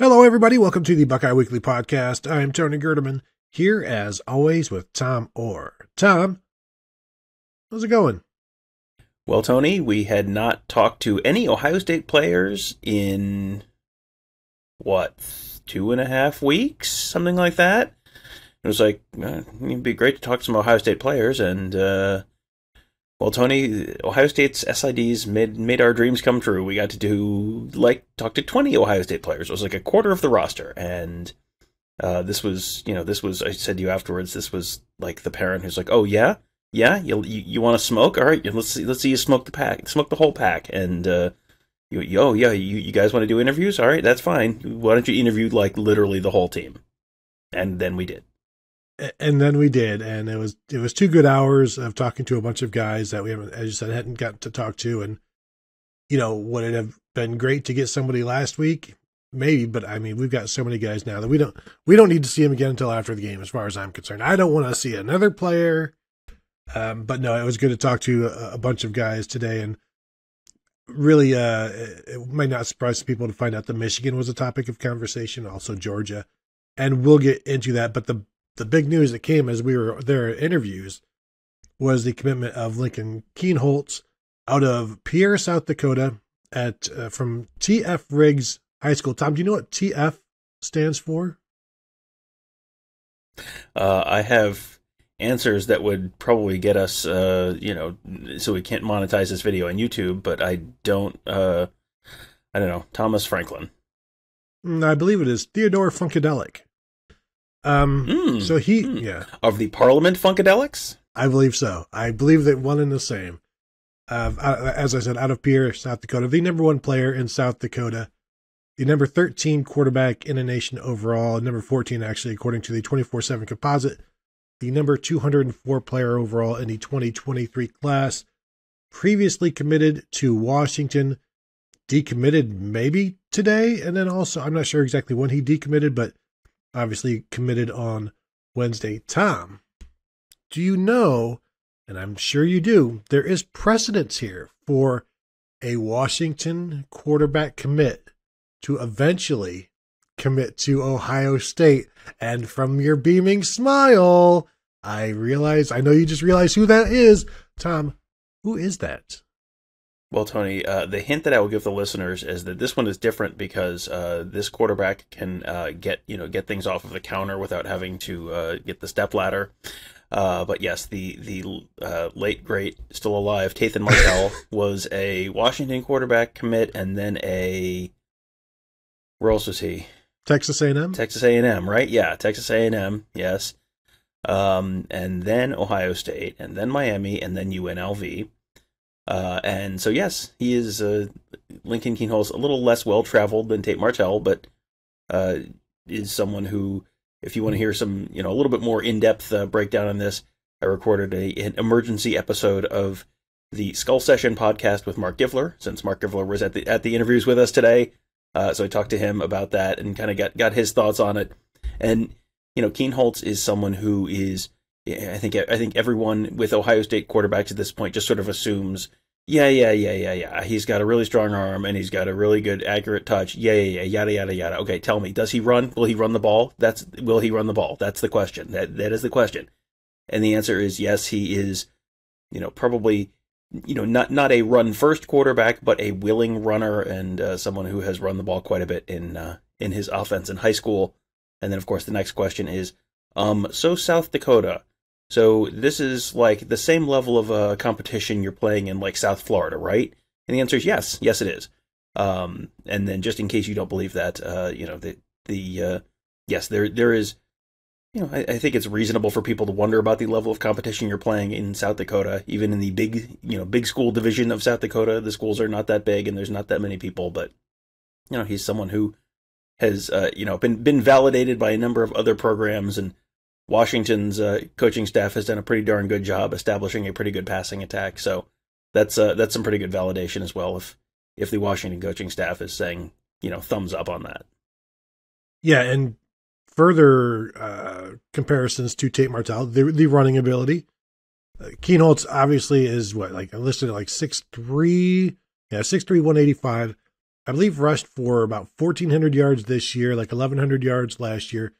Hello, everybody. Welcome to the Buckeye Weekly Podcast. I'm Tony Gerdeman, here as always with Tom Orr. Tom, how's it going? Well, Tony, we had not talked to any Ohio State players in what two and a half weeks, something like that. It was like uh, it'd be great to talk to some Ohio State players, and uh, well, Tony, Ohio State's SIDs made made our dreams come true. We got to do like talk to twenty Ohio State players. It was like a quarter of the roster, and uh, this was you know this was I said to you afterwards. This was like the parent who's like, oh yeah, yeah, you you, you want to smoke? All right, let's see let's see you smoke the pack, smoke the whole pack, and uh, you, oh yeah, you you guys want to do interviews? All right, that's fine. Why don't you interview like literally the whole team? And then we did and then we did, and it was it was two good hours of talking to a bunch of guys that we haven't, as you said, hadn't gotten to talk to, and you know, would it have been great to get somebody last week? Maybe, but I mean, we've got so many guys now that we don't we don't need to see them again until after the game, as far as I'm concerned. I don't want to see another player, um, but no, it was good to talk to a, a bunch of guys today, and really, uh, it might not surprise people to find out that Michigan was a topic of conversation, also Georgia, and we'll get into that. But the the big news that came as we were there at interviews was the commitment of Lincoln Kienholz out of Pierre, South Dakota, at uh, from TF Riggs High School. Tom, do you know what TF stands for? Uh, I have answers that would probably get us, uh, you know, so we can't monetize this video on YouTube, but I don't, uh, I don't know, Thomas Franklin. Mm, I believe it is Theodore Funkadelic. Um, mm, so he, mm. yeah, of the Parliament Funkadelics. I believe so. I believe that one and the same. Uh, as I said, out of Pierre, South Dakota, the number one player in South Dakota, the number 13 quarterback in a nation overall, number 14 actually, according to the 24 7 composite, the number 204 player overall in the 2023 class, previously committed to Washington, decommitted maybe today, and then also, I'm not sure exactly when he decommitted, but obviously committed on Wednesday. Tom, do you know, and I'm sure you do, there is precedence here for a Washington quarterback commit to eventually commit to Ohio State. And from your beaming smile, I realize, I know you just realized who that is. Tom, who is that? Well, Tony, uh, the hint that I will give the listeners is that this one is different because uh, this quarterback can uh, get you know get things off of the counter without having to uh, get the step ladder. Uh, but yes, the the uh, late great still alive Tathan Martell was a Washington quarterback commit, and then a where else was he? Texas A&M. Texas A&M, right? Yeah, Texas A&M. Yes. Um, and then Ohio State, and then Miami, and then UNLV. Uh, and so, yes, he is uh, Lincoln Kienholz, a little less well traveled than Tate Martell, but uh, is someone who, if you want to hear some, you know, a little bit more in depth uh, breakdown on this, I recorded a, an emergency episode of the Skull Session podcast with Mark Givler, since Mark Givler was at the at the interviews with us today. Uh, so I talked to him about that and kind of got got his thoughts on it. And you know, Kienholz is someone who is I think I think everyone with Ohio State quarterbacks at this point just sort of assumes, yeah, yeah, yeah, yeah, yeah. He's got a really strong arm and he's got a really good accurate touch. Yeah, yeah, yeah, yada yada yada. Okay, tell me, does he run? Will he run the ball? That's will he run the ball? That's the question. That that is the question. And the answer is yes, he is, you know, probably you know, not not a run first quarterback, but a willing runner and uh, someone who has run the ball quite a bit in uh, in his offense in high school. And then, of course, the next question is, um, so South Dakota, so this is like the same level of uh, competition you're playing in like South Florida, right? And the answer is yes, yes it is. Um, and then just in case you don't believe that, uh, you know, the the uh, yes, there there is. You know, I, I, think it's reasonable for people to wonder about the level of competition you're playing in South Dakota, even in the big, you know, big school division of South Dakota. The schools are not that big, and there's not that many people. But you know, he's someone who has, uh, you know, been been validated by a number of other programs and Washington's uh, coaching staff has done a pretty darn good job establishing a pretty good passing attack. So that's uh, that's some pretty good validation as well. If if the Washington coaching staff is saying you know thumbs up on that. Yeah, and further uh, comparisons to Tate Martell, the the running ability. Uh, Kienholz obviously is what like listed at like six three, yeah six three one eighty five. I believe rushed for about 1,400 yards this year, like 1,100 yards last year.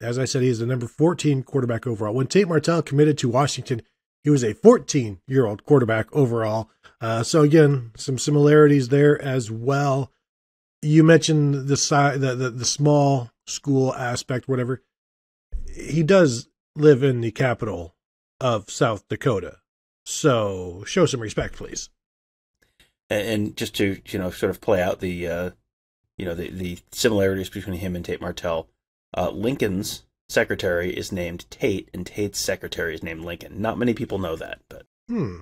As I said, he is the number 14 quarterback overall. When Tate Martell committed to Washington, he was a 14 year old quarterback overall. Uh, so again, some similarities there as well. You mentioned the size, the, the the small school aspect, whatever. He does live in the capital of South Dakota, so show some respect, please. And just to you know, sort of play out the uh, you know the the similarities between him and Tate Martell. Uh, Lincoln's secretary is named Tate, and Tate's secretary is named Lincoln. Not many people know that, but hmm,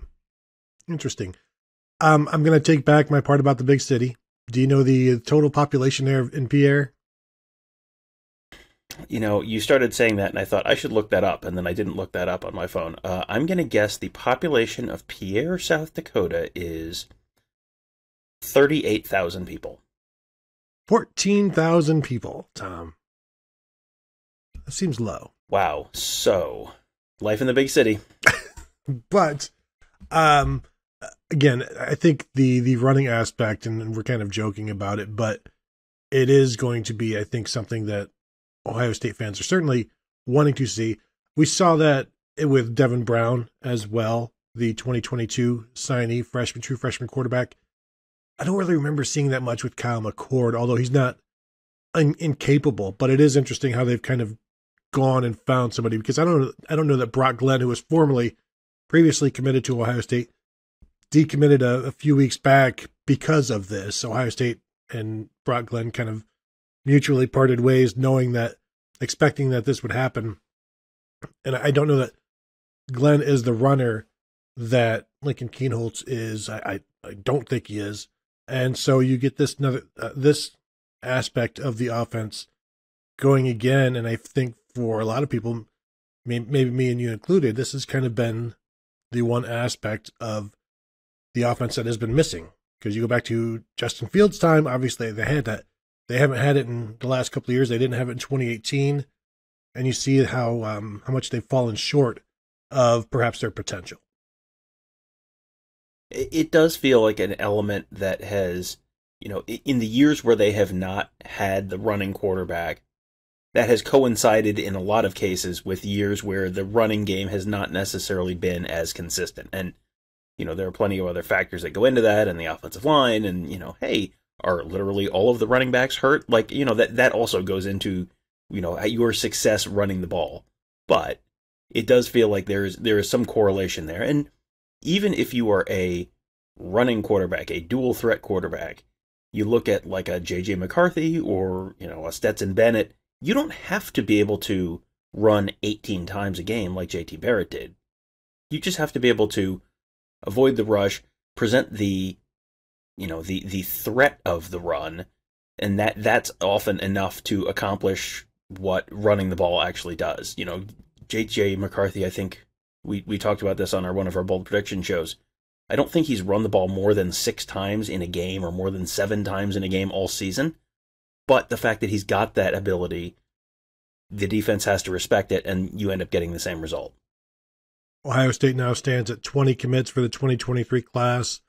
interesting. Um, I'm going to take back my part about the big city. Do you know the total population there in Pierre? You know, you started saying that, and I thought I should look that up, and then I didn't look that up on my phone. Uh, I'm going to guess the population of Pierre, South Dakota is 38,000 people. 14,000 people, Tom. That seems low. Wow. So, life in the big city. but um again, I think the the running aspect and we're kind of joking about it, but it is going to be I think something that Ohio State fans are certainly wanting to see. We saw that with Devin Brown as well, the 2022 signee, freshman, true freshman quarterback. I don't really remember seeing that much with Kyle McCord, although he's not in- incapable. But it is interesting how they've kind of gone and found somebody because I don't I don't know that Brock Glenn, who was formerly previously committed to Ohio State, decommitted a, a few weeks back because of this. Ohio State and Brock Glenn kind of mutually parted ways, knowing that expecting that this would happen. And I don't know that Glenn is the runner that Lincoln Kienholz is. I, I, I don't think he is. And so you get this another uh, this aspect of the offense going again, and I think for a lot of people, maybe me and you included, this has kind of been the one aspect of the offense that has been missing. Because you go back to Justin Fields' time, obviously they had that. They haven't had it in the last couple of years. They didn't have it in 2018, and you see how um, how much they've fallen short of perhaps their potential. It does feel like an element that has, you know, in the years where they have not had the running quarterback, that has coincided in a lot of cases with years where the running game has not necessarily been as consistent. And, you know, there are plenty of other factors that go into that and the offensive line and, you know, hey, are literally all of the running backs hurt? Like, you know, that that also goes into, you know, your success running the ball. But it does feel like there's there is some correlation there. And even if you are a running quarterback, a dual threat quarterback, you look at like a JJ McCarthy or, you know, a Stetson Bennett, you don't have to be able to run 18 times a game like JT Barrett did. You just have to be able to avoid the rush, present the you know the the threat of the run, and that that's often enough to accomplish what running the ball actually does. You know, JJ McCarthy, I think we we talked about this on our one of our bold prediction shows. I don't think he's run the ball more than six times in a game or more than seven times in a game all season. But the fact that he's got that ability, the defense has to respect it, and you end up getting the same result. Ohio State now stands at 20 commits for the 2023 class.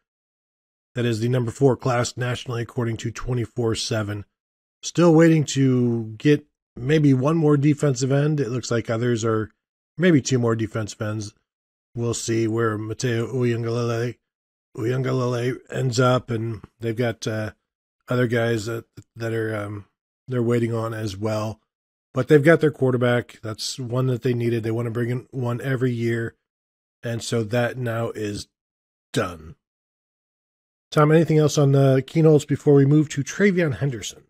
That is the number four class nationally, according to 24 7. Still waiting to get maybe one more defensive end. It looks like others are maybe two more defensive ends. We'll see where Mateo Uiagalelei, Uiagalelei ends up, and they've got uh, other guys that that are um, they're waiting on as well. But they've got their quarterback. That's one that they needed. They want to bring in one every year, and so that now is done. Tom, anything else on the Kienholz before we move to TreVeyon Henderson?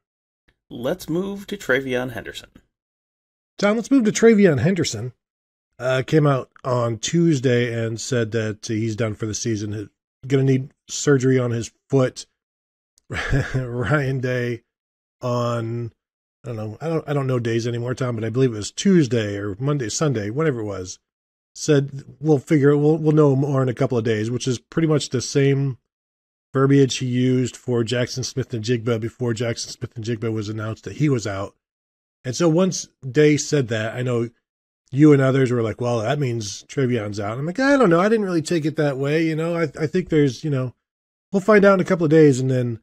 Let's move to TreVeyon Henderson. Tom, let's move to TreVeyon Henderson. Uh, came out on Tuesday and said that he's done for the season. Going to need surgery on his foot Ryan Day on I don't know I don't I don't know days anymore, Tom, but I believe it was Tuesday or Monday, Sunday, whatever it was. Said we'll figure we'll we'll know more in a couple of days, which is pretty much the same verbiage he used for Jaxon Smith-Njigba before Jaxon Smith-Njigba was announced that he was out. And so once Day said that, I know you and others were like, "Well, that means TreVeyon's out." I'm like, I don't know. I didn't really take it that way. You know, I I think there's you know, we'll find out in a couple of days, and then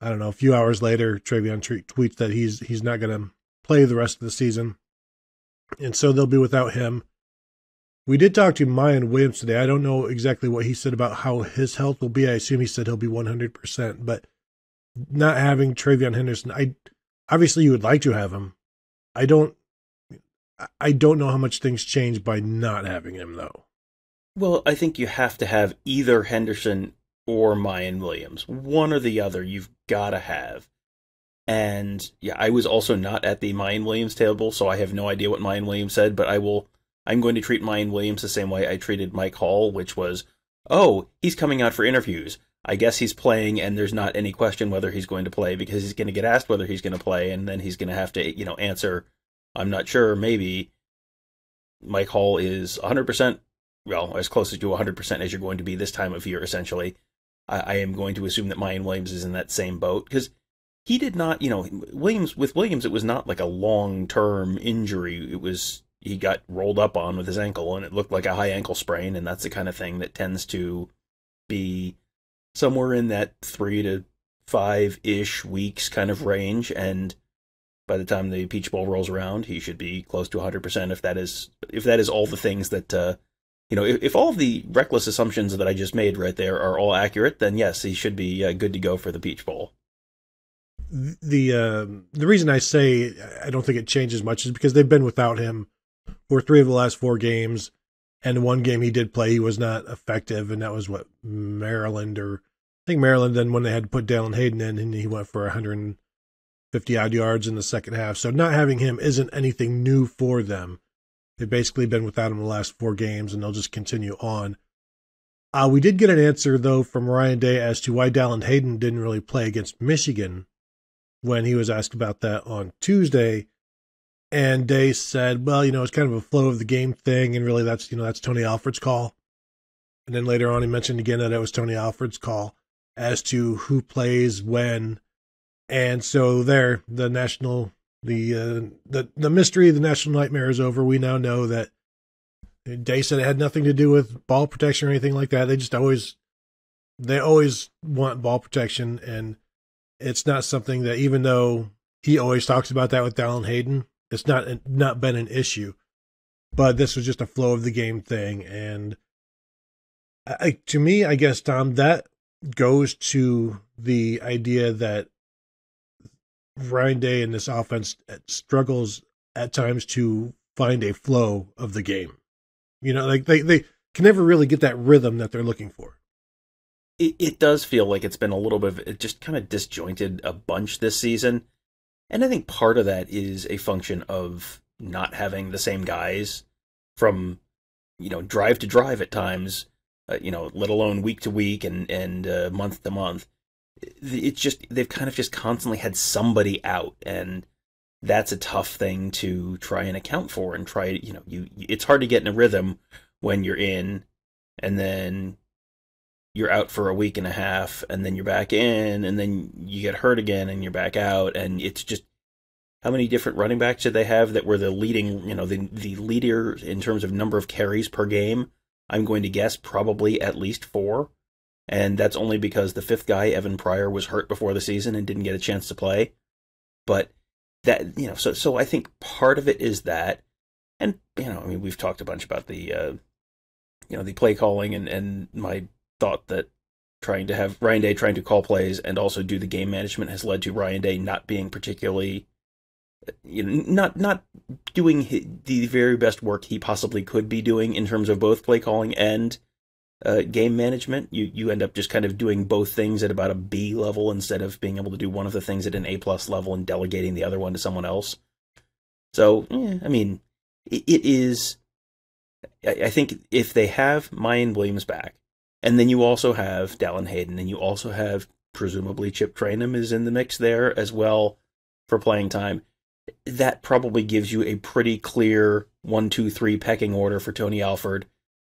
I don't know, a few hours later, TreVeyon t- tweets that he's he's not going to play the rest of the season, and so they'll be without him. We did talk to Miyan Williams today. I don't know exactly what he said about how his health will be. I assume he said he'll be 100%, but not having TreVeyon Henderson, I obviously you would like to have him. I don't I don't know how much things change by not having him though. Well, I think you have to have either Henderson or Miyan Williams. One or the other you've got to have. And yeah, I was also not at the Miyan Williams table, so I have no idea what Miyan Williams said, but I will I'm going to treat Miyan Williams the same way I treated Mike Hall, which was, "Oh, he's coming out for interviews. I guess he's playing and there's not any question whether he's going to play because he's going to get asked whether he's going to play and then he's going to have to, you know, answer I'm not sure, maybe Mike Hall is 100%, well, as close to 100% as you're going to be this time of year, essentially. I, I am going to assume that Miyan Williams is in that same boat because he did not, you know, Williams, with Williams, it was not like a long term injury. It was, he got rolled up on with his ankle and it looked like a high ankle sprain. And that's the kind of thing that tends to be somewhere in that three to five ish weeks kind of range. And by the time the Peach Bowl rolls around, he should be close to 100% if that is if that is all the things that uh, you know, if, if all of the reckless assumptions that I just made right there are all accurate, then yes, he should be uh, good to go for the Peach Bowl. The uh, the reason I say I don't think it changes much is because they've been without him for three of the last four games, and one game he did play, he was not effective, and that was what Maryland or I think Maryland. Then when they had to put Dallan Hayden in, and he went for 100 50 odd yards in the second half. So not having him isn't anything new for them. They've basically been without him the last four games, and they'll just continue on. Uh, we did get an answer, though, from Ryan Day as to why Dallan Hayden didn't really play against Michigan when he was asked about that on Tuesday. And Day said, well, you know, it's kind of a flow of the game thing, and really that's, you know, that's Tony Alford's call. And then later on, he mentioned again that it was Tony Alford's call as to who plays when and so there, the national, the uh, the the mystery of the national nightmare is over. We now know that Day said it had nothing to do with ball protection or anything like that. They just always, they always want ball protection, and it's not something that even though he always talks about that with Dallan Hayden, it's not not been an issue. But this was just a flow of the game thing, and I, to me, I guess Tom, that goes to the idea that Ryan Day in this offense struggles at times to find a flow of the game. You know, like they, they can never really get that rhythm that they're looking for. It, it does feel like it's been a little bit of, just kind of disjointed a bunch this season. And I think part of that is a function of not having the same guys from, you know, drive to drive at times, uh, you know, let alone week to week and, and uh, month to month it's just they've kind of just constantly had somebody out and that's a tough thing to try and account for and try you know you it's hard to get in a rhythm when you're in and then you're out for a week and a half and then you're back in and then you get hurt again and you're back out and it's just how many different running backs did they have that were the leading you know the the leader in terms of number of carries per game? I'm going to guess probably at least 4 and that's only because the fifth guy, Evan Pryor, was hurt before the season and didn't get a chance to play. But that you know, so so I think part of it is that, and you know, I mean, we've talked a bunch about the, uh, you know, the play calling and and my thought that trying to have Ryan Day trying to call plays and also do the game management has led to Ryan Day not being particularly you know not not doing the very best work he possibly could be doing in terms of both play calling and uh, game management. You you end up just kind of doing both things at about a B level instead of being able to do one of the things at an A plus level and delegating the other one to someone else. So yeah, I mean, it, it is. I, I think if they have Miyan Williams back, and then you also have Dallan Hayden, and you also have presumably Chip Trayanum is in the mix there as well for playing time. That probably gives you a pretty clear one, two, three pecking order for Tony Alford,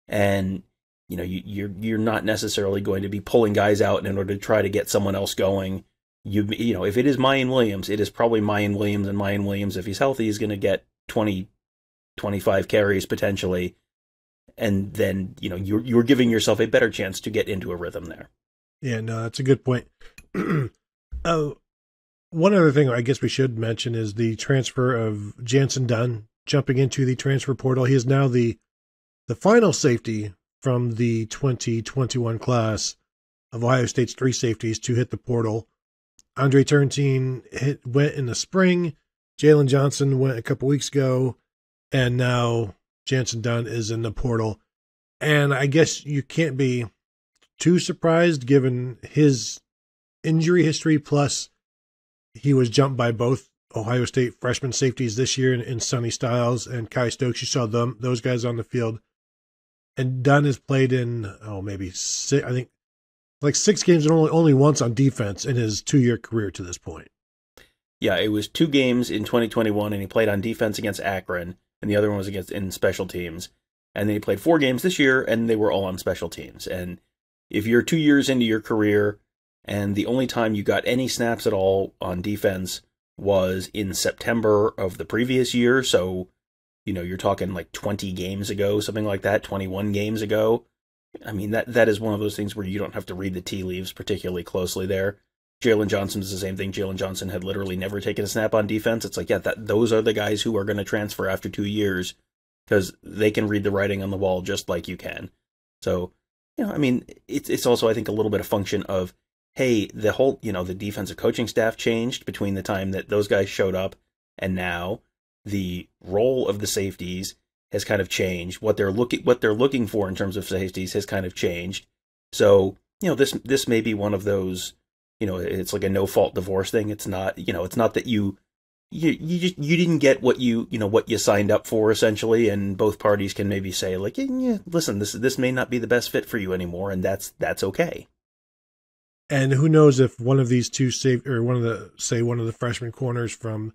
and you know you, you're you're not necessarily going to be pulling guys out in order to try to get someone else going. You you know if it is Miyan Williams, it is probably Miyan Williams, and Miyan Williams, if he's healthy, is going to get 20, 25 carries potentially, and then you know you're you're giving yourself a better chance to get into a rhythm there. Yeah, no, that's a good point. Oh, one other thing I guess we should mention is the transfer of Jantzen Dunn jumping into the transfer portal. He is now the the final safety from the 2021 class of Ohio State's three safeties to hit the portal. Andre Turrentine hit, went in the spring. Jalen Johnson went a couple weeks ago, and now Jantzen Dunn is in the portal. And I guess you can't be too surprised given his injury history. Plus, he was jumped by both Ohio State freshman safeties this year in, in Sonny Styles and Kye Stokes. You saw them those guys on the field. And Dunn has played in oh maybe six, I think like six games and only only once on defense in his two year career to this point. Yeah, it was two games in 2021, and he played on defense against Akron, and the other one was against in special teams. And then he played four games this year, and they were all on special teams. And if you're two years into your career, and the only time you got any snaps at all on defense was in September of the previous year, so you know you're talking like 20 games ago, something like that, 21 games ago. I mean that that is one of those things where you don't have to read the tea leaves particularly closely there. Jalen Johnson is the same thing. Jalen Johnson had literally never taken a snap on defense. It's like, yeah, that those are the guys who are going to transfer after two years because they can read the writing on the wall just like you can. So, you know, I mean, it's it's also I think a little bit of function of, hey, the whole you know the defensive coaching staff changed between the time that those guys showed up and now the role of the safeties has kind of changed. What they're looking what they're looking for in terms of safeties has kind of changed. So, you know, this this may be one of those you know it's like a no fault divorce thing it's not you know it's not that you you you just you didn't get what you you know what you signed up for essentially and both parties can maybe say like yeah, yeah listen this this may not be the best fit for you anymore and that's that's okay and who knows if one of these two safe or one of the say one of the freshman corners from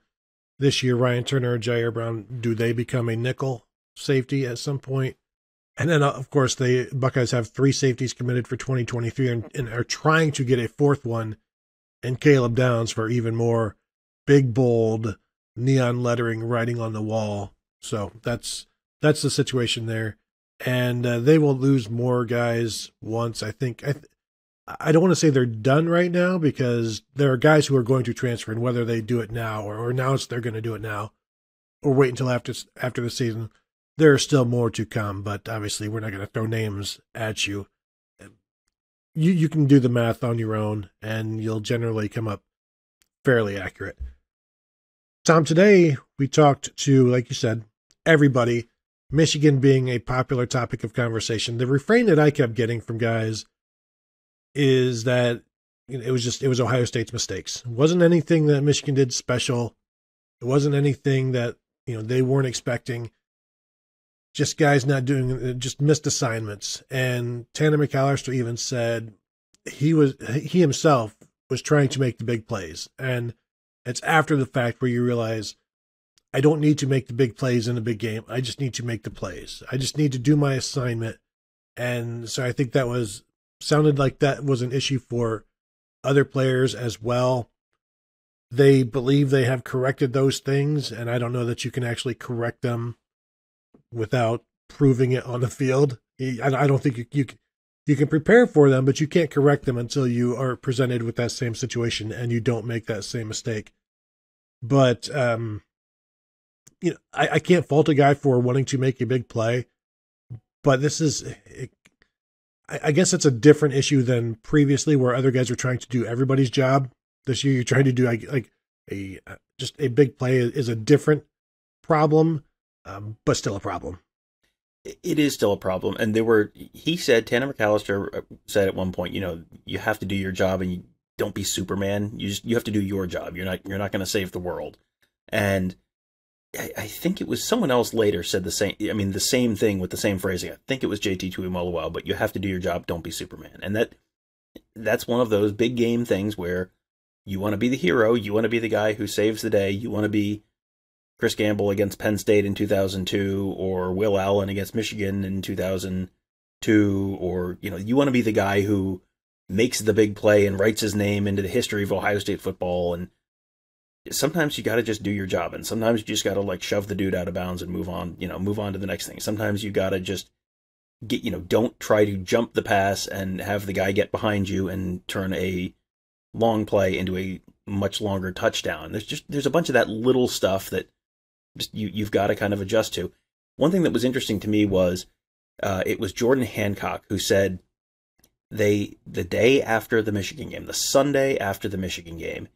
this year Ryan Turner or Jyaire Brown do they become a nickel safety at some point? point and then, uh, of course, the Buckeyes have three safeties committed for 2023 and, and, are trying to get a fourth one and Caleb Downs for even more big, bold neon lettering writing on the wall. So that's that's the situation there. And uh, they will lose more guys once. I think I, th- I don't want to say they're done right now because there are guys who are going to transfer, and whether they do it now or, or announce they're going to do it now, or wait until after after the season, there are still more to come, but obviously we're not going to throw names at you. You you can do the math on your own, and you'll generally come up fairly accurate. Tom, today we talked to, like you said, everybody. Michigan being a popular topic of conversation. The refrain that I kept getting from guys is that it was just it was Ohio State's mistakes. It wasn't anything that Michigan did special. It wasn't anything that you know they weren't expecting just guys not doing just missed assignments. And Tanner McCalister even said he was he himself was trying to make the big plays, and it's after the fact where you realize I don't need to make the big plays in a big game. I just need to make the plays. I just need to do my assignment. And so I think that was sounded like that was an issue for other players as well. They believe they have corrected those things, and I don't know that you can actually correct them without proving it on the field. I don't think you, you you can prepare for them, but you can't correct them until you are presented with that same situation and you don't make that same mistake. But um, you know, I, I can't fault a guy for wanting to make a big play, but this is, I, I guess it's a different issue than previously, where other guys are trying to do everybody's job. This year, you're trying to do like, like a just a big play is a different problem um, but still a problem. It is still a problem, and there were. He said Tanner McCalister uh, said at one point, you know, you have to do your job, and you don't be Superman. You just you have to do your job. You're not you're not going to save the world. And I, I, think it was someone else later said the same. I mean, the same thing with the same phrasing. I think it was JT Tuimoloau, but you have to do your job. Don't be Superman. And that that's one of those big game things where you want to be the hero. You want to be the guy who saves the day. You want to be Chris Gamble against Penn State in 2002 or Will Allen against Michigan in 2002 or you know you want to be the guy who makes the big play and writes his name into the history of Ohio State football and sometimes you got to just do your job and sometimes you just got to like shove the dude out of bounds and move on you know move on to the next thing sometimes you got to just get you know don't try to jump the pass and have the guy get behind you and turn a long play into a much longer touchdown. There's just there's a bunch of that little stuff that just you you've got to kind of adjust to. One thing that was interesting to me was uh, it was Jordan Hancock who said they the day after the Michigan game, the Sunday after the Michigan game,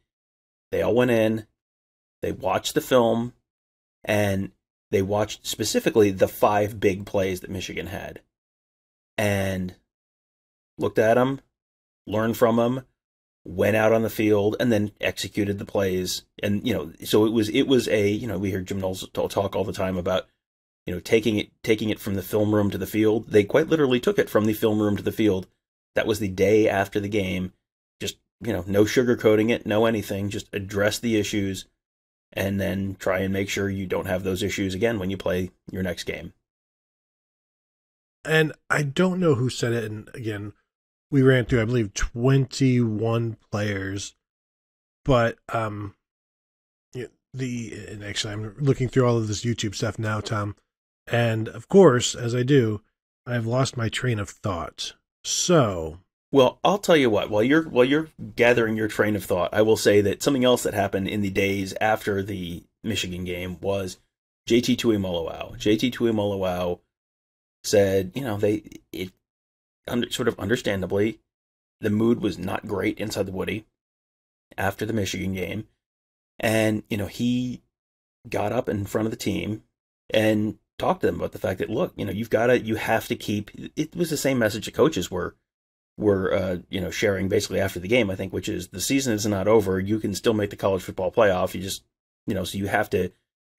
they all went in, they watched the film, and they watched specifically the five big plays that Michigan had, and looked at them, learned from them, went out on the field, and then executed the plays. And you know, so it was it was a you know we hear Jim Knowles talk all the time about you know taking it taking it from the film room to the field. They quite literally took it from the film room to the field that was the day after the game. You know, no sugarcoating it, no anything. Just address the issues and then try and make sure you don't have those issues again when you play your next game. And I don't know who said it. And again, we ran through, I believe, 21 players. But, um, the, and actually, I'm looking through all of this YouTube stuff now, Tom. And of course, as I do, I've lost my train of thought. So, well, I'll tell you what. While you're while you're gathering your train of thought, I will say that something else that happened in the days after the Michigan game was JT Tuimoloau. JT Tuimoloau said, you know, they it under, sort of understandably, the mood was not great inside the Woody after the Michigan game, and you know he got up in front of the team and talked to them about the fact that look, you know, you've got to, you have to keep. It was the same message the coaches were were uh, you know sharing basically after the game. I think, which is the season is not over. You can still make the college football playoff. You just you know, so you have to.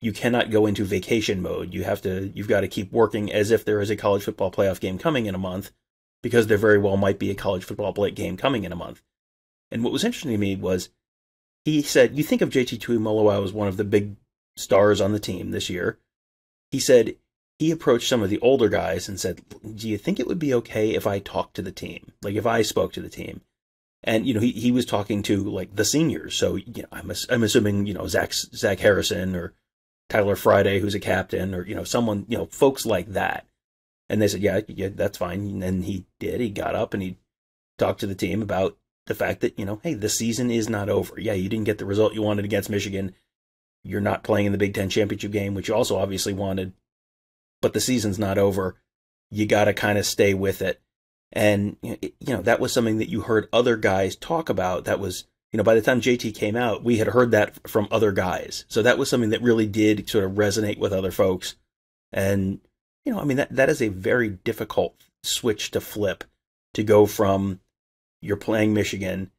You cannot go into vacation mode. You have to. You've got to keep working as if there is a college football playoff game coming in a month, because there very well might be a college football game coming in a month. And what was interesting to me was he said, "You think of JT Tuimoloau as one of the big stars on the team this year." he said he approached some of the older guys and said, "Do you think it would be okay if I talked to the team? Like if I spoke to the team?" And you know, he, he was talking to like the seniors. So you know, I'm I'm assuming you know Zach Zach Harrison or Tyler Friday, who's a captain, or you know someone you know folks like that. And they said, "Yeah, yeah, that's fine." And then he did. He got up and he talked to the team about the fact that you know, hey, the season is not over. Yeah, you didn't get the result you wanted against Michigan you're not playing in the Big Ten championship game, which you also obviously wanted, but the season's not over. You got to kind of stay with it. And, you know, that was something that you heard other guys talk about. That was, you know, by the time JT came out, we had heard that from other guys. So that was something that really did sort of resonate with other folks. And, you know, I mean, that, that is a very difficult switch to flip to go from you're playing Michigan.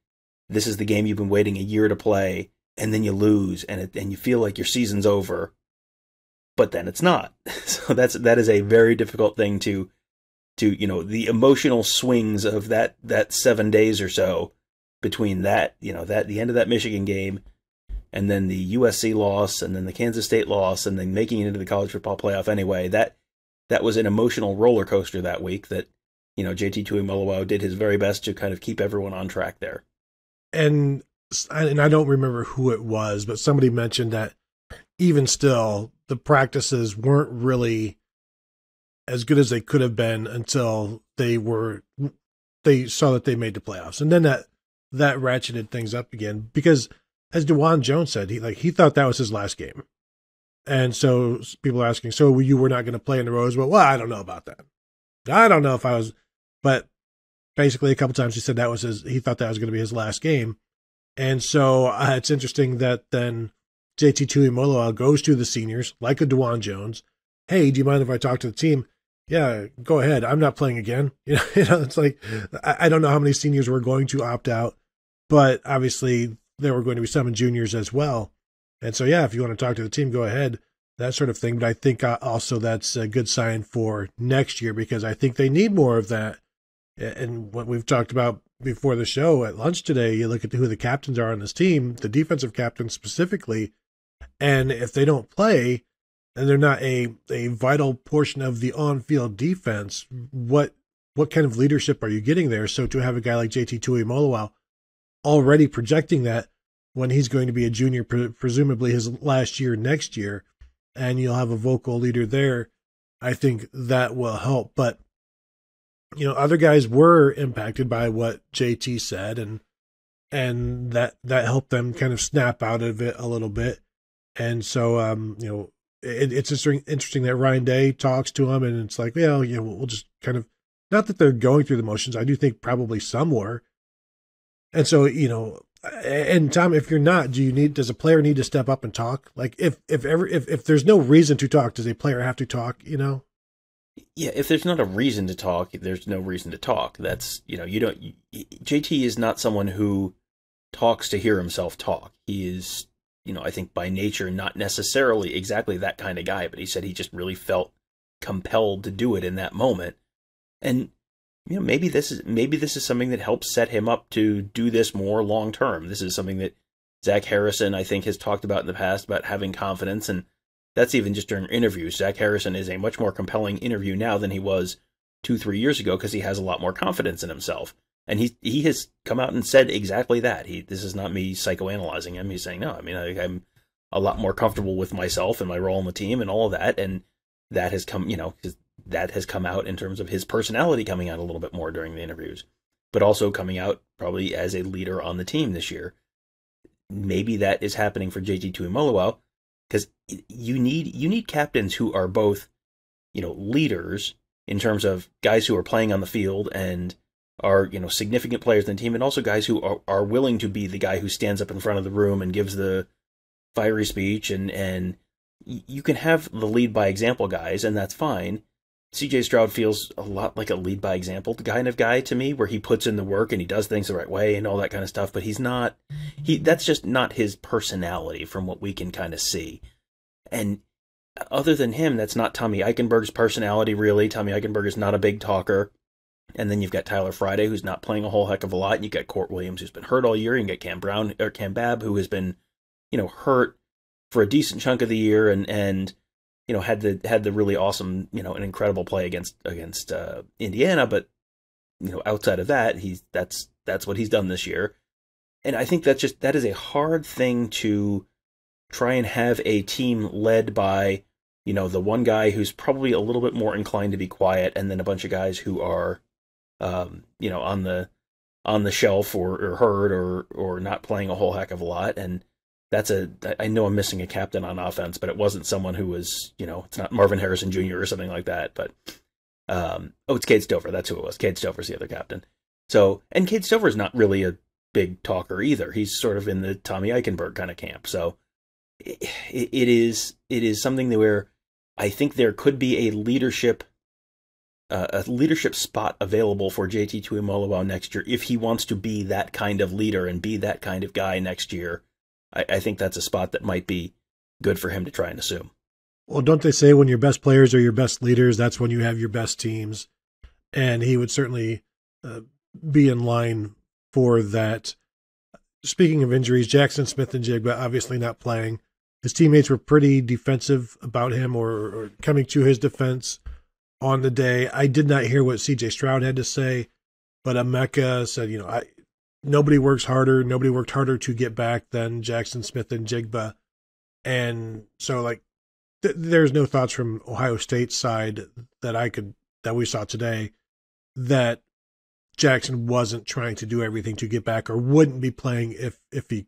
This is the game you've been waiting a year to play and then you lose and it, and you feel like your season's over but then it's not. So that's that is a very difficult thing to to you know the emotional swings of that that 7 days or so between that you know that the end of that Michigan game and then the USC loss and then the Kansas State loss and then making it into the college football playoff anyway that that was an emotional roller coaster that week that you know JT Tuimoloau did his very best to kind of keep everyone on track there. And and I don't remember who it was, but somebody mentioned that even still, the practices weren't really as good as they could have been until they were they saw that they made the playoffs, and then that that ratcheted things up again because, as Dawand Jones said, he like he thought that was his last game, and so people are asking, so you were not going to play in the Rose Bowl? Well, I don't know about that. I don't know if I was, but basically a couple times he said that was his. He thought that was going to be his last game, and so uh, it's interesting that then JT Tuimoloau goes to the seniors, like a Dawand Jones. Hey, do you mind if I talk to the team? Yeah, go ahead. I'm not playing again. You know, you know it's like I, I don't know how many seniors were going to opt out, but obviously there were going to be some juniors as well. And so, yeah, if you want to talk to the team, go ahead. That sort of thing. But I think uh, also that's a good sign for next year because I think they need more of that. And what we've talked about before the show at lunch today, you look at who the captains are on this team, the defensive captains specifically, and if they don't play and they're not a, a vital portion of the on field defense, what what kind of leadership are you getting there? So to have a guy like JT Tuimoloau already projecting that when he's going to be a junior, pre- presumably his last year next year, and you'll have a vocal leader there, I think that will help. But you know, other guys were impacted by what JT said, and and that that helped them kind of snap out of it a little bit. And so, um, you know, it, it's interesting, interesting that Ryan Day talks to him, and it's like, well, you know, we'll just kind of not that they're going through the motions. I do think probably some were. And so, you know, and Tom, if you're not, do you need does a player need to step up and talk? Like if if ever if if there's no reason to talk, does a player have to talk? You know? Yeah, if there's not a reason to talk, there's no reason to talk. That's you know you don't. JT is not someone who talks to hear himself talk. He is you know I think by nature not necessarily exactly that kind of guy, but he said he just really felt compelled to do it in that moment, and you know maybe this is maybe this is something that helps set him up to do this more long term. This is something that Zach Harrison I think has talked about in the past about having confidence and that's even just during interviews. Zach Harrison is a much more compelling interview now than he was two, three years ago because he has a lot more confidence in himself. And he he has come out and said exactly that. He this is not me psychoanalyzing him. He's saying no. I mean I, I'm a lot more comfortable with myself and my role in the team and all of that. And that has come, you know, that has come out in terms of his personality coming out a little bit more during the interviews, but also coming out probably as a leader on the team this year. Maybe that is happening for JT Tuimoloau because you need you need captains who are both you know leaders in terms of guys who are playing on the field and are you know significant players in the team and also guys who are, are willing to be the guy who stands up in front of the room and gives the fiery speech and and you can have the lead by example guys and that's fine CJ Stroud feels a lot like a lead by example kind of guy to me, where he puts in the work and he does things the right way and all that kind of stuff. But he's not he. That's just not his personality, from what we can kind of see. And other than him, that's not Tommy Eichenberg's personality. Really, Tommy Eichenberg is not a big talker. And then you've got Tyler Friday, who's not playing a whole heck of a lot. And you've got Kourt Williams, who's been hurt all year. And you got Cam Brown or Cam Babb, who has been, you know, hurt for a decent chunk of the year. And and you know, had the had the really awesome, you know, an incredible play against against uh, Indiana, but you know, outside of that, he's that's that's what he's done this year. And I think that's just that is a hard thing to try and have a team led by, you know, the one guy who's probably a little bit more inclined to be quiet and then a bunch of guys who are um, you know, on the on the shelf or, or hurt or or not playing a whole heck of a lot and that's a I know I'm missing a captain on offense, but it wasn't someone who was you know it's not Marvin Harrison Jr. or something like that. But um, oh, it's Cade Stover. That's who it was. Cade Stover's the other captain. So and Cade Stover is not really a big talker either. He's sort of in the Tommy Eichenberg kind of camp. So it, it is it is something that where I think there could be a leadership a leadership spot available for JT Tuimoloau next year if he wants to be that kind of leader and be that kind of guy next year I, I think that's a spot that might be good for him to try and assume. Well, don't they say when your best players are your best leaders, that's when you have your best teams? And he would certainly uh, be in line for that. Speaking of injuries, Jaxon Smith-Njigba obviously not playing. His teammates were pretty defensive about him or, or coming to his defense on the day. I did not hear what CJ Stroud had to say, but Emeka said, you know, I nobody works harder. Nobody worked harder to get back than Jaxon Smith-Njigba. And so, like, th- there's no thoughts from Ohio State's side that I could, that we saw today that Jaxon wasn't trying to do everything to get back or wouldn't be playing if, if he,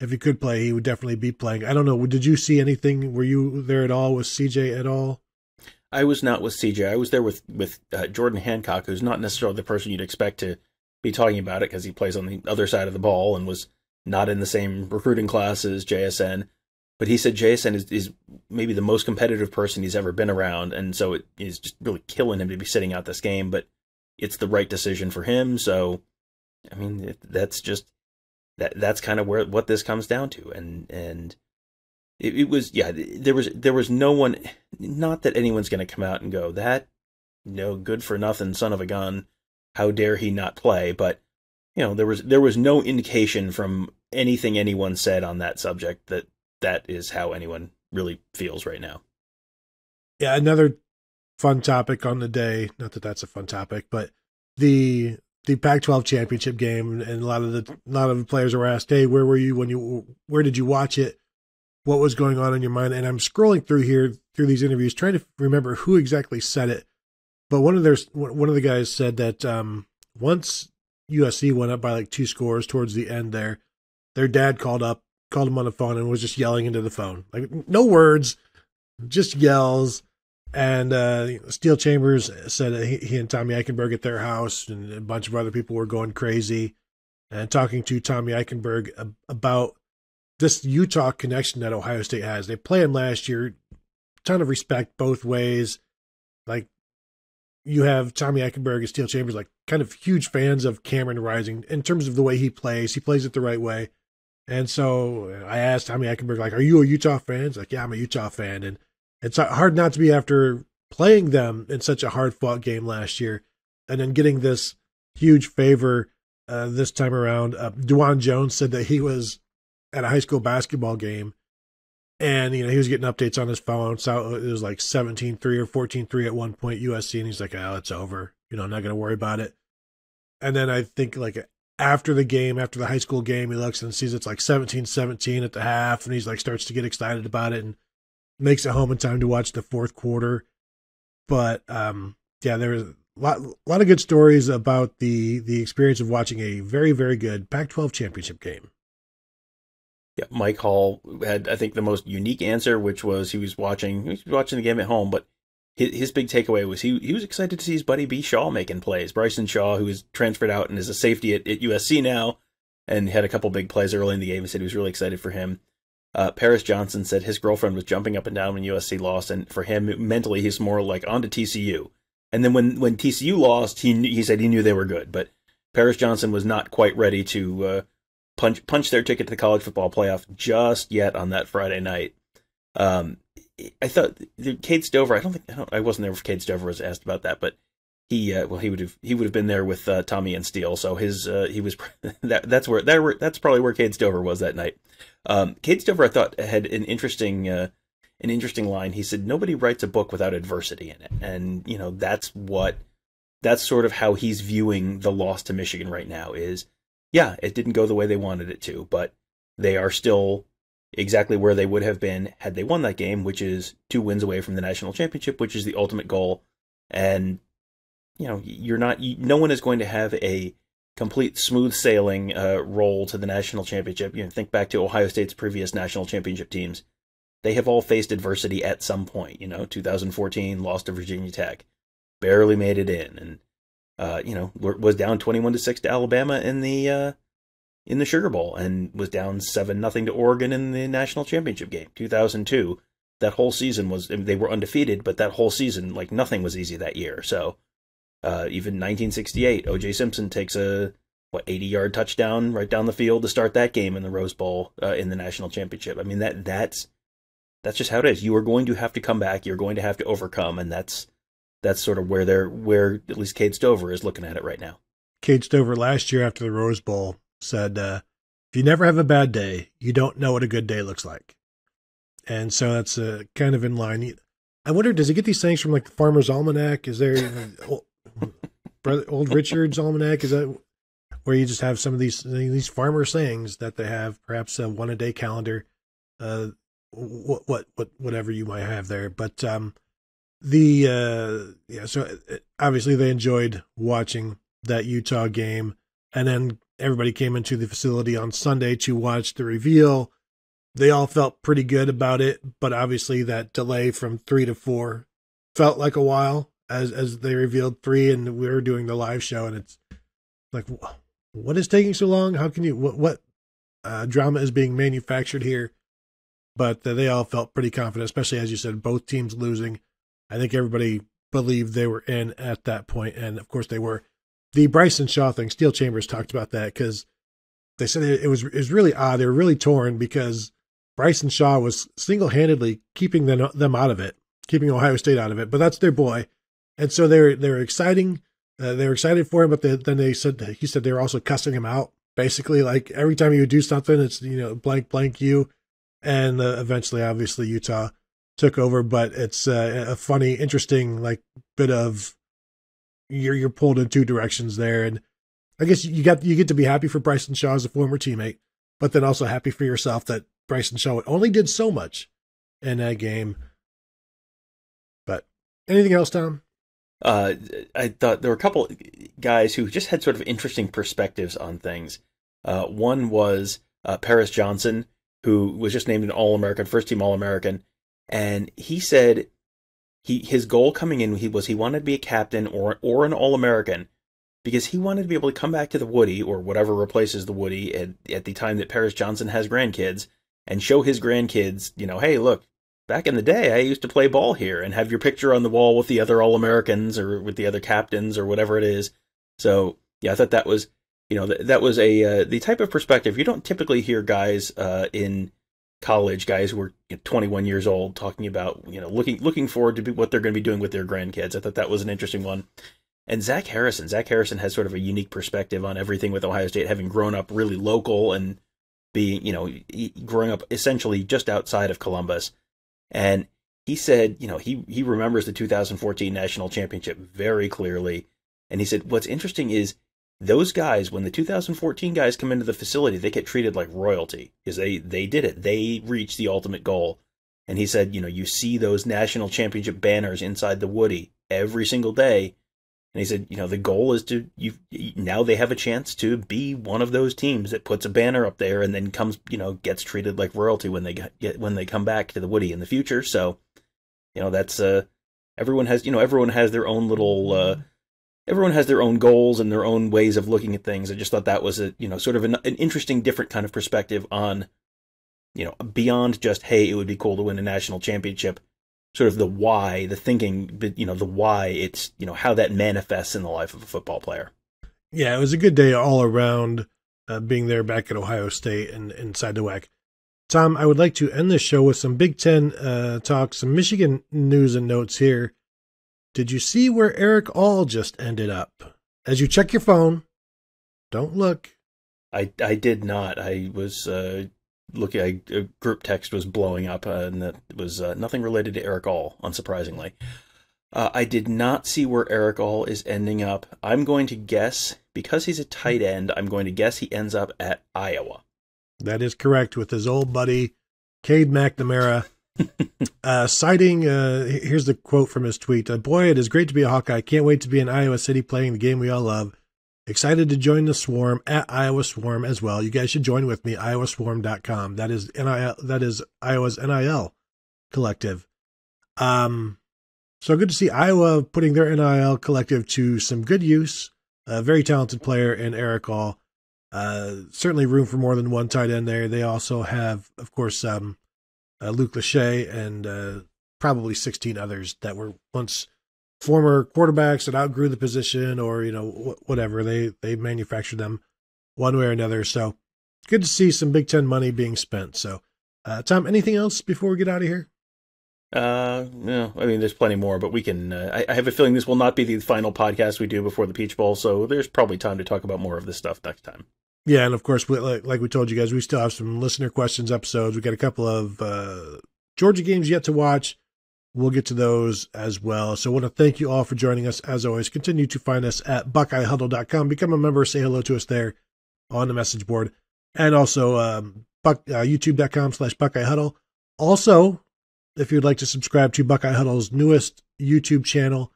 if he could play, he would definitely be playing. I don't know. Did you see anything? Were you there at all with CJ at all? I was not with CJ. I was there with with uh, Jordan Hancock, who's not necessarily the person you'd expect to be talking about it because he plays on the other side of the ball and was not in the same recruiting class as JSN. But he said JSN is, is maybe the most competitive person he's ever been around, and so it is just really killing him to be sitting out this game. But it's the right decision for him. So, I mean, that's just that that's kind of where what this comes down to, and and it, it was yeah, there was there was no one, not that anyone's going to come out and go that no good for nothing son of a gun how dare he not play? But you know, there was there was no indication from anything anyone said on that subject that that is how anyone really feels right now. Yeah, another fun topic on the day. Not that that's a fun topic, but the the Pac-12 championship game, and a lot of the a lot of the players were asked, "Hey, where were you when you? Where did you watch it? What was going on in your mind?" And I'm scrolling through here through these interviews, trying to remember who exactly said it. But one of their one of the guys said that um, once USC went up by like two scores towards the end there. Their dad called up, called him on the phone, and was just yelling into the phone, like no words, just yells. And uh, Steele Chambers said he, he and Tommy Eichenberg at their house, and a bunch of other people were going crazy. And talking to Tommy Eichenberg about this Utah connection that Ohio State has. They played him last year, ton of respect both ways. Like you have Tommy Eichenberg and Steele Chambers, like kind of huge fans of Cameron Rising in terms of the way he plays. He plays it the right way. And so I asked Tommy Eichenberg, like, are you a Utah fan? He's like, yeah, I'm a Utah fan. And it's hard not to be after playing them in such a hard fought game last year and then getting this huge favor uh, this time around. Uh, Dawand Jones said that he was at a high school basketball game and you know he was getting updates on his phone. So it was like 17-3 or 14-3 at one point USC, and he's like, "Oh, it's over. You know, I'm not going to worry about it." And then I think like after the game, after the high school game, he looks and sees it's like 17-17 at the half, and he's like starts to get excited about it and makes it home in time to watch the fourth quarter. But um, yeah, there was a lot, lot of good stories about the the experience of watching a very very good Pac-12 championship game. Yeah, Mike Hall had I think the most unique answer, which was he was watching he was watching the game at home, but his, his big takeaway was he he was excited to see his buddy B Shaw making plays. Bryson Shaw, who is transferred out and is a safety at, at USC now, and had a couple big plays early in the game. He said he was really excited for him. Uh, Paris Johnson said his girlfriend was jumping up and down when USC lost, and for him mentally he's more like on to TCU. And then when when TCU lost, he he said he knew they were good, but Paris Johnson was not quite ready to uh, punch punch their ticket to the college football playoff just yet on that Friday night. Um, I thought Cade Stover. I don't think I, don't, I wasn't there if Cade Stover was asked about that, but he uh, well he would have he would have been there with uh, Tommy and Steele. So his uh, he was that that's where that that's probably where Cade Stover was that night. Um, Cade Stover I thought had an interesting uh, an interesting line. He said nobody writes a book without adversity in it, and you know that's what that's sort of how he's viewing the loss to Michigan right now. Is yeah, it didn't go the way they wanted it to, but they are still exactly where they would have been had they won that game, which is two wins away from the national championship, which is the ultimate goal. And you know, you're not. no one is going to have a complete smooth sailing uh, roll to the national championship. You know, think back to Ohio State's previous national championship teams. They have all faced adversity at some point. You know, 2014 lost to Virginia Tech, barely made it in, and uh, you know, was down 21 to 6 to Alabama in the uh, in the Sugar Bowl and was down 7 nothing to Oregon in the national championship game. 2002, that whole season was they were undefeated, but that whole season like nothing was easy that year. So, uh, even 1968, O.J. Simpson takes a what 80 yard touchdown right down the field to start that game in the Rose Bowl uh, in the national championship. I mean that that's that's just how it is. You are going to have to come back. You're going to have to overcome, and that's that's sort of where they're where at least Cade Stover is looking at it right now. Cade Stover last year after the Rose Bowl said, uh, "If you never have a bad day, you don't know what a good day looks like." And so that's uh, kind of in line. I wonder, does he get these things from like the Farmer's Almanac? Is there old, Brother, old Richard's Almanac? Is that where you just have some of these these farmer sayings that they have, perhaps a one a day calendar, uh, what what what whatever you might have there, but um the uh yeah so uh, obviously they enjoyed watching that utah game and then everybody came into the facility on sunday to watch the reveal. They all felt pretty good about it but obviously that delay from three to four felt like a while as as they revealed three and we were doing the live show and it's like what is taking so long? How can you what what uh, drama is being manufactured here? But uh, they all felt pretty confident especially as you said both teams losing I think everybody believed they were in at that point, and of course they were. The Bryson Shaw thing, Steele Chambers talked about that because they said it was it was really odd. They were really torn because Bryson Shaw was single handedly keeping them them out of it, keeping Ohio State out of it. But that's their boy, and so they're they're exciting. Uh, they were excited for him, but they, then they said he said they were also cussing him out. Basically, like every time he would do something, it's you know blank blank you, and uh, eventually, obviously, Utah took over, but it's uh, a funny, interesting like bit of you're you're pulled in two directions there, and I guess you got you get to be happy for Bryson Shaw as a former teammate, but then also happy for yourself that Bryson Shaw only did so much in that game. But anything else, Tom? uh, I thought there were a couple guys who just had sort of interesting perspectives on things. Uh, one was uh, Paris Johnson, who was just named an All American, first team All American, and he said he his goal coming in he was he wanted to be a captain or or an All American because he wanted to be able to come back to the Woody or whatever replaces the Woody at, at the time that Paris Johnson has grandkids and show his grandkids, you know, hey, look, back in the day, I used to play ball here and have your picture on the wall with the other All Americans or with the other captains or whatever it is. So yeah, I thought that was, you know, that, that was a uh, the type of perspective you don't typically hear guys uh, in college, guys who are 21 years old, talking about, you know, looking looking forward to what they're going to be doing with their grandkids. I thought that was an interesting one. And Zach Harrison, Zach Harrison has sort of a unique perspective on everything with Ohio State, having grown up really local and being, you know, growing up essentially just outside of Columbus. And he said, you know, he he remembers the 2014 national championship very clearly. And he said, what's interesting is those guys, when the 2014 guys come into the facility, they get treated like royalty because they they did it. They reached the ultimate goal. And he said, you know, you see those national championship banners inside the Woody every single day and he said, you know, the goal is to you now they have a chance to be one of those teams that puts a banner up there and then comes, you know, gets treated like royalty when they get when they come back to the Woody in the future. So, you know, that's uh everyone has, you know, everyone has their own little uh everyone has their own goals and their own ways of looking at things. I just thought that was a, you know, sort of an, an interesting different kind of perspective on you know, beyond just hey, it would be cool to win a national championship sort of the why, the thinking, but you know, the why it's, you know, how that manifests in the life of a football player. Yeah, it was a good day all around uh, being there back at Ohio State and inside the WAC. Tom, I would like to end this show with some Big Ten uh, talk, some Michigan news and notes here. Did you see where Erick All just ended up? As you check your phone, don't look. I, I did not. I was uh, looking, a group text was blowing up, uh, and that was uh, nothing related to Erick All, unsurprisingly. Uh, I did not see where Erick All is ending up. I'm going to guess, because he's a tight end, I'm going to guess he ends up at Iowa. That is correct, with his old buddy, Cade McNamara. uh, citing, uh, here's the quote from his tweet uh, Boy, it is great to be a Hawkeye. Can't wait to be in Iowa City playing the game we all love. Excited to join the swarm at Iowa Swarm as well. You guys should join with me, iowaswarm.com. That is NIL, that is Iowa's NIL collective. Um, so good to see Iowa putting their NIL collective to some good use. A very talented player in Erick All. Uh, certainly room for more than one tight end there. They also have, of course, um, uh, Luke Lachey and uh, probably 16 others that were once former quarterbacks that outgrew the position or you know whatever. They they manufactured them one way or another. So good to see some big ten money being spent. So uh, tom anything else before we get out of here? Uh no. I mean there's plenty more but we can uh, I, I, have a feeling this will not be the final podcast we do before the peach bowl. So there's probably time to talk about more of this stuff next time yeah and of course we, like, like we told you guys we still have some listener questions episodes we got a couple of uh georgia games yet to watch We'll get to those as well. So I want to thank you all for joining us. As always, continue to find us at buckeyehuddle.com. Become a member, say hello to us there on the message board. And also um, buck, uh, youtube.com slash Buckeye Huddle. Also, if you'd like to subscribe to Buckeye Huddle's newest YouTube channel,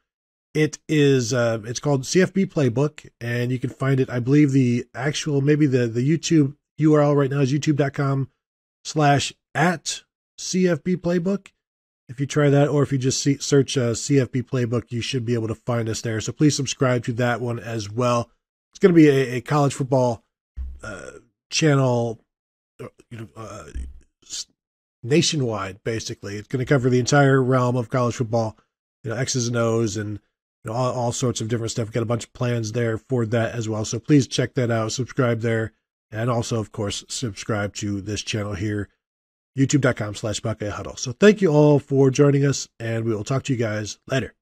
it is uh, it's called CFB Playbook, and you can find it. I believe the actual maybe the the YouTube URL right now is youtube.com slash at CFB Playbook if you try that, or if you just see, search uh, CFB Playbook, you should be able to find us there. So please subscribe to that one as well. It's going to be a, a college football uh, channel, uh, you know, uh, nationwide. Basically, it's going to cover the entire realm of college football, you know, X's and O's, and you know, all, all sorts of different stuff. We've got a bunch of plans there for that as well. So please check that out. Subscribe there, and also, of course, subscribe to this channel here youtube.com slash Huddle. So thank you all for joining us, and we will talk to you guys later.